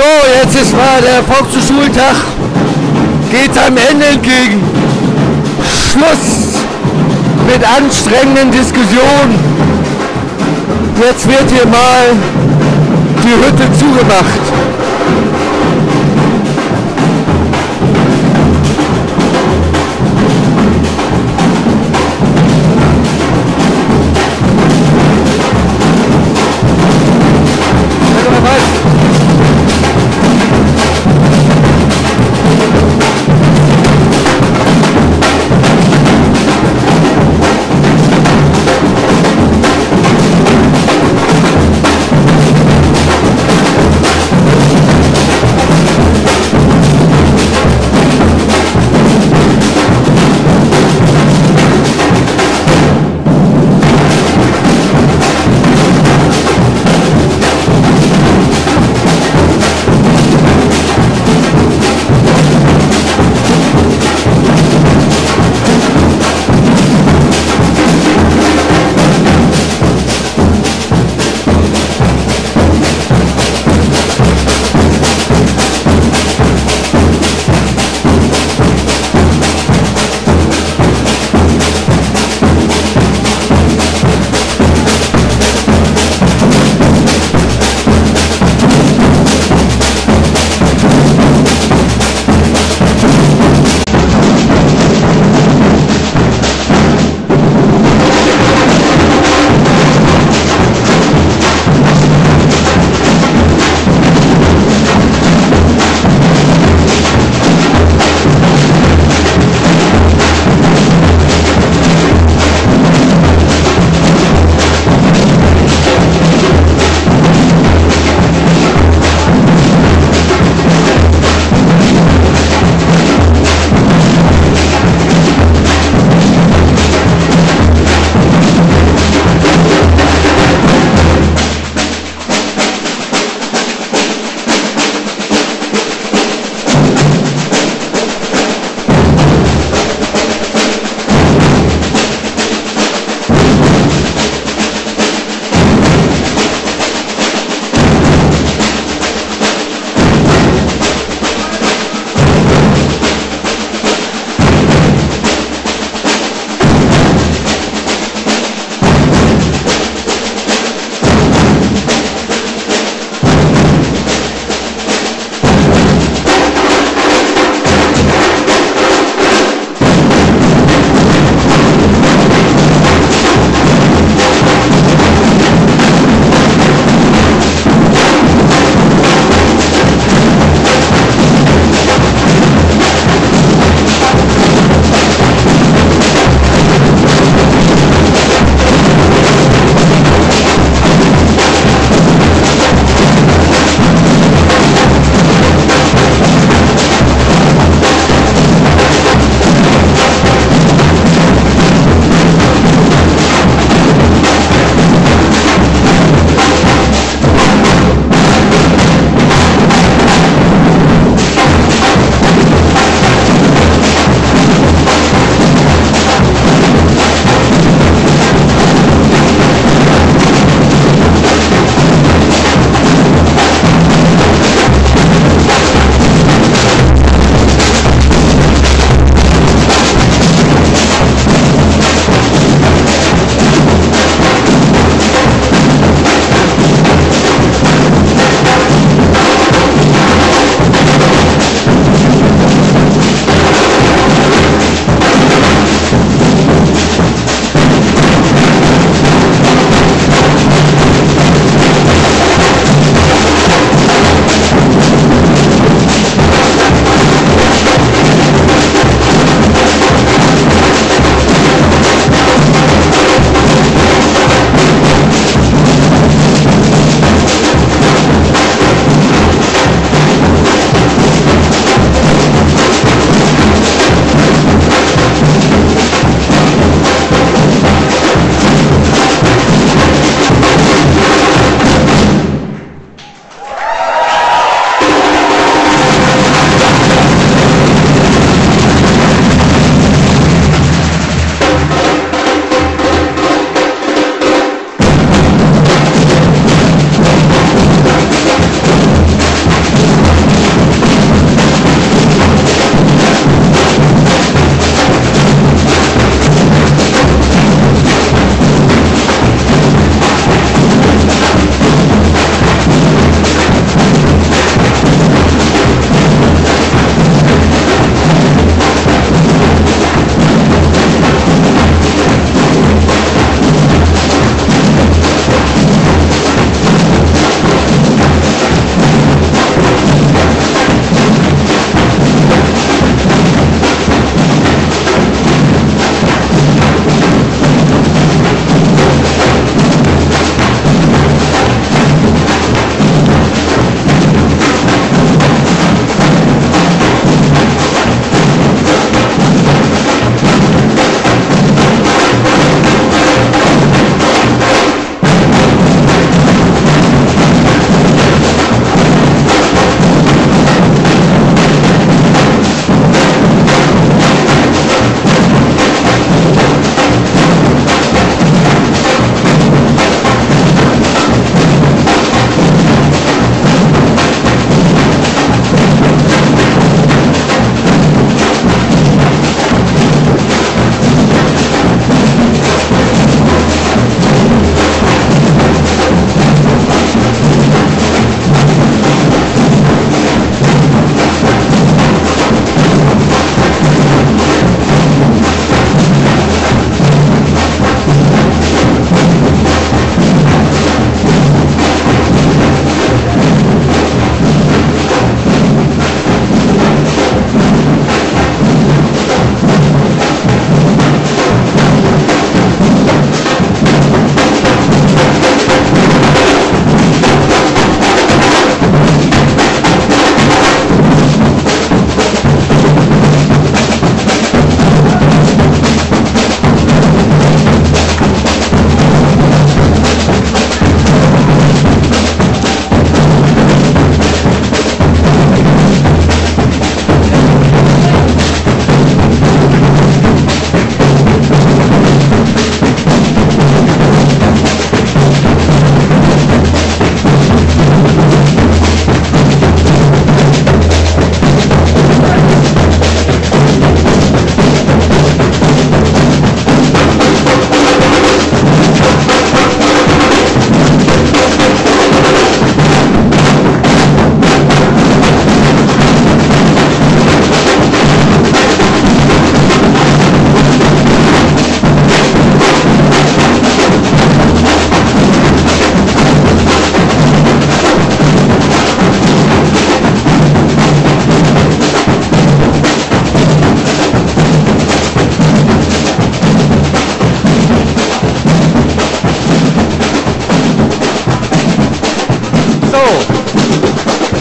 So, jetzt ist mal der Volkshochschultag. Geht am Ende entgegen. Schluss mit anstrengenden Diskussionen. Jetzt wird hier mal die Hütte zugemacht.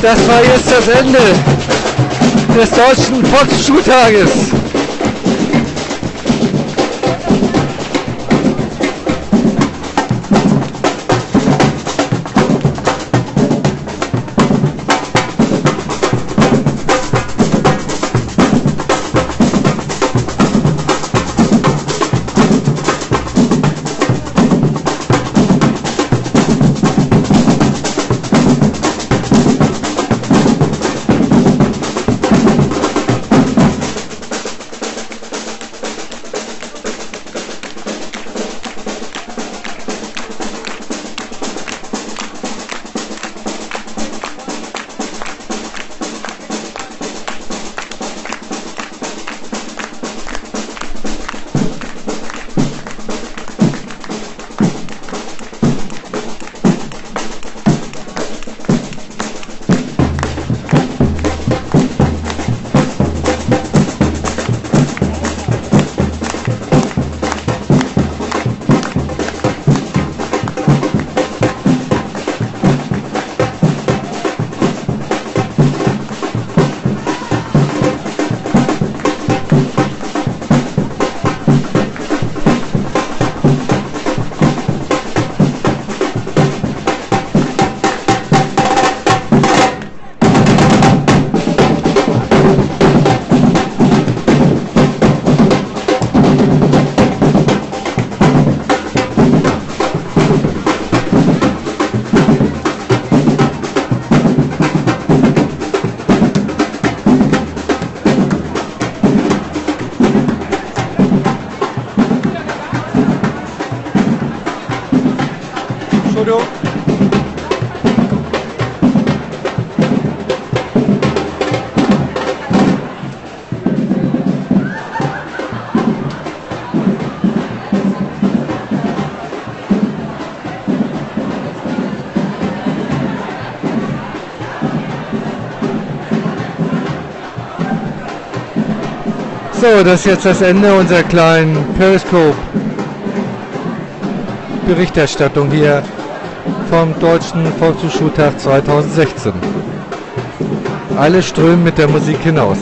Das war jetzt das Ende des deutschen Volksschultages. So, das ist jetzt das Ende unserer kleinen Periscope-Berichterstattung hier vom Deutschen Volkshochschultag 2016. Alle strömen mit der Musik hinaus.